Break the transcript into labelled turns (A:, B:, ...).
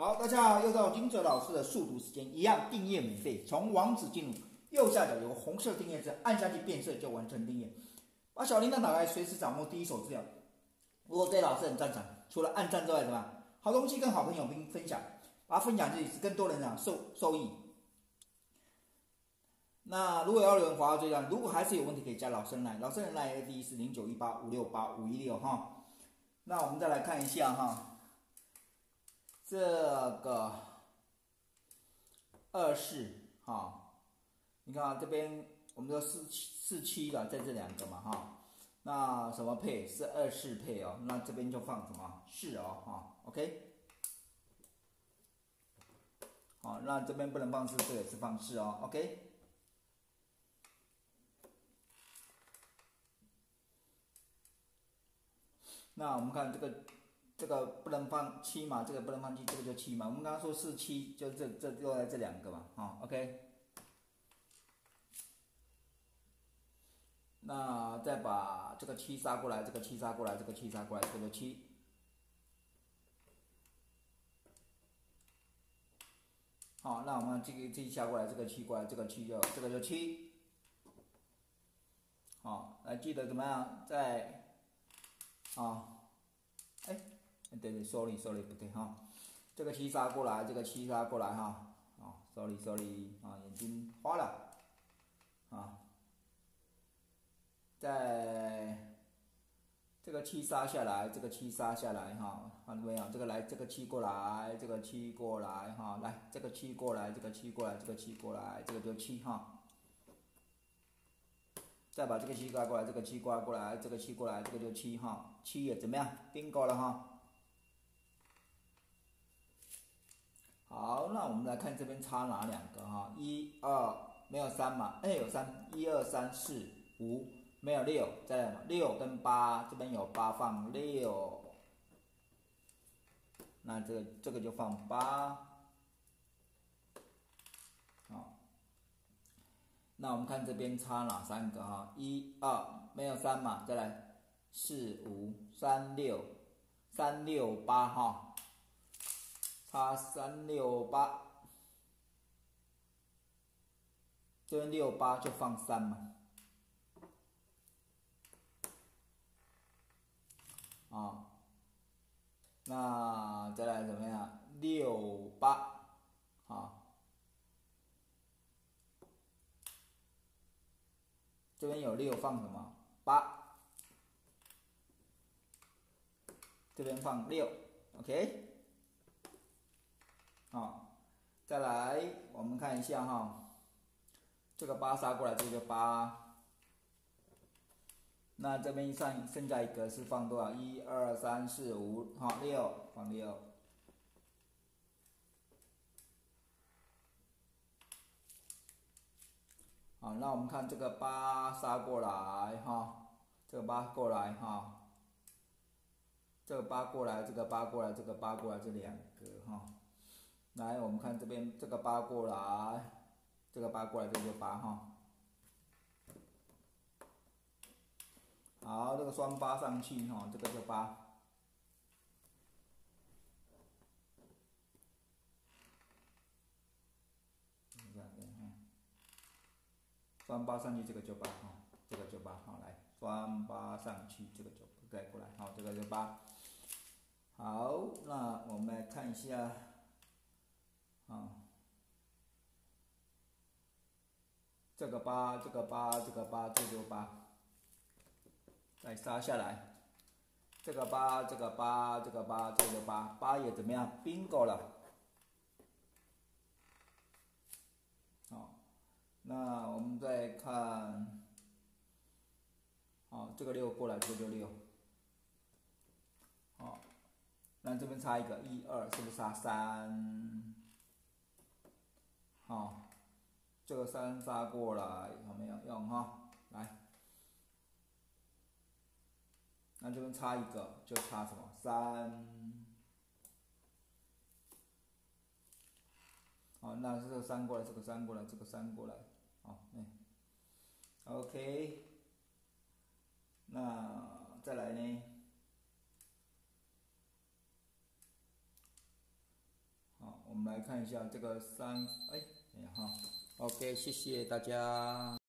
A: 好，大家好，又到金哲老师的速读时间，一样订阅免费，从网址进入右下角有个红色订阅字，按下去变色就完成订阅。把小铃铛打开，随时掌握第一手资料。如果对老师很赞赏，除了按赞之外，什么好东西跟好朋友并分享，把它分享出去，使更多人啊受受益。那如果要有人滑到这张，如果还是有问题，可以加老生来，老生人来 ID 是零九一八五六八五一六哈。那我们再来看一下哈，这个二四哈，你看这边我们说四四七的在这两个嘛哈，那什么配是二四配哦，那这边就放什么四哦哈，OK。好，那这边不能放四，这也是放四哦，OK。那我们看这个，这个不能放七嘛，这个不能放七，这个就七嘛。我们刚刚说四七，就这这用来这两个嘛，啊，OK。那再把这个七杀过来，这个七杀过来，这个七杀过来，这个七。好，那我们这个这一下过来，这个七过来，这个七就这个就七。好，来记得怎么样在。啊，对对，sorry，sorry，不对哈，这个七杀过来，这个七杀过来哈，啊，sorry，sorry，啊，眼睛花了，啊，在这个七杀下来，这个七杀下来哈，看到没有？这个来，这个七过来，这个七过来哈，来，这个七过来，这个七过来，这个七过来，这个就七哈。再把这个七挂过来，这个七挂过来，这个七过来，这个就七哈，七也怎么样？bingo 了哈。好，那我们来看这边差哪两个哈？一二没有三嘛？哎，有三，一二三四五没有六，再来嘛？六跟八这边有八放六，那这个这个就放八。那我们看这边差哪三个哈？一二没有三嘛，再来四五三六三六八哈，差三六八，这边六八就放三嘛，啊，那再来怎么样？六八，啊。这边有六，放什么？八。这边放六，OK。好，再来我们看一下哈，这个八杀过来，这个八。那这边剩剩下一个是放多少？一二三四五，好，六，放六。好，那我们看这个八杀过来哈，这个八过来哈，这个八过来，这个八过来，这个八过来，这两个哈。来，我们看这边这个八过来，这个八过来，这个就八哈。好，这个双八上去哈，这个就八。双八上去，这个就八哈，这个就八哈，来双八上去，这个就盖过来，好，这个就八。好，那我们来看一下，啊，这个八，这个八，这个八，这就八，再杀下来，这个八，这个八，这个八，这个八，八也怎么样？bingo 了。那我们再看，好，这个六过来，这个就六，好，那这边差一个一二，是不是差三？好，这个三杀过来有没有用哈？来，那这边差一个，就差什么？三。好，那这个三过来，这个三过来，这个三过来。好，嗯，OK，那再来呢？好，我们来看一下这个三，哎，好，OK，谢谢大家。